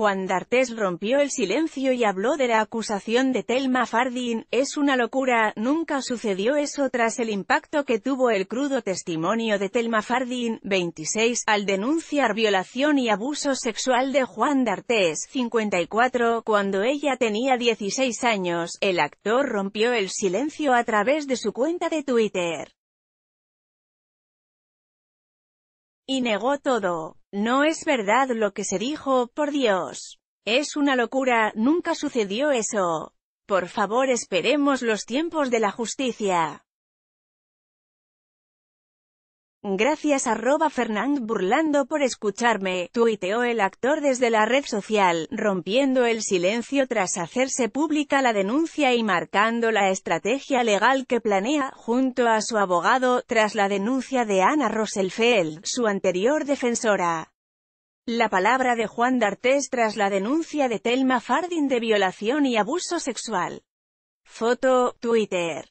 Juan D'Artes rompió el silencio y habló de la acusación de Telma Fardin, es una locura, nunca sucedió eso tras el impacto que tuvo el crudo testimonio de Telma Fardin, 26, al denunciar violación y abuso sexual de Juan D'Artes, 54, cuando ella tenía 16 años, el actor rompió el silencio a través de su cuenta de Twitter. Y negó todo. No es verdad lo que se dijo, por Dios. Es una locura, nunca sucedió eso. Por favor esperemos los tiempos de la justicia. Gracias arroba Fernand Burlando por escucharme, tuiteó el actor desde la red social, rompiendo el silencio tras hacerse pública la denuncia y marcando la estrategia legal que planea, junto a su abogado, tras la denuncia de Ana Roselfeld, su anterior defensora. La palabra de Juan D'Artes tras la denuncia de Telma Fardin de violación y abuso sexual. Foto, Twitter.